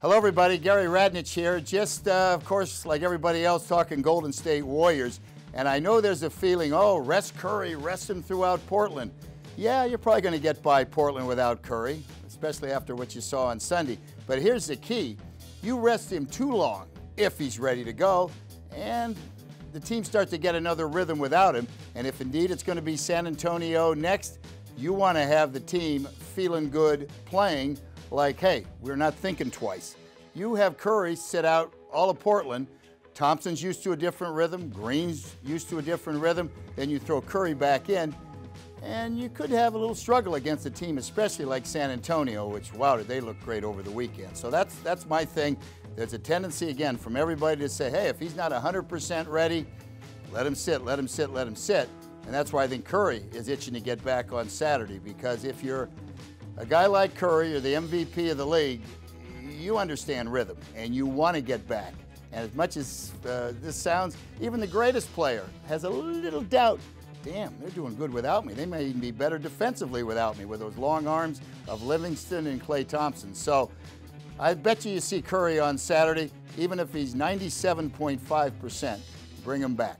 Hello, everybody. Gary Radnich here. Just, uh, of course, like everybody else, talking Golden State Warriors. And I know there's a feeling, oh, rest Curry, rest him throughout Portland. Yeah, you're probably going to get by Portland without Curry, especially after what you saw on Sunday. But here's the key you rest him too long if he's ready to go, and the team starts to get another rhythm without him. And if indeed it's going to be San Antonio next, you want to have the team feeling good playing like, hey, we're not thinking twice. You have Curry sit out all of Portland. Thompson's used to a different rhythm. Green's used to a different rhythm. Then you throw Curry back in, and you could have a little struggle against a team, especially like San Antonio, which, wow, did they look great over the weekend. So that's, that's my thing. There's a tendency, again, from everybody to say, hey, if he's not 100% ready, let him sit, let him sit, let him sit. And that's why I think Curry is itching to get back on Saturday because if you're a guy like Curry, you're the MVP of the league, you understand rhythm and you want to get back. And as much as uh, this sounds, even the greatest player has a little doubt. Damn, they're doing good without me. They may even be better defensively without me with those long arms of Livingston and Klay Thompson. So I bet you you see Curry on Saturday, even if he's 97.5%, bring him back.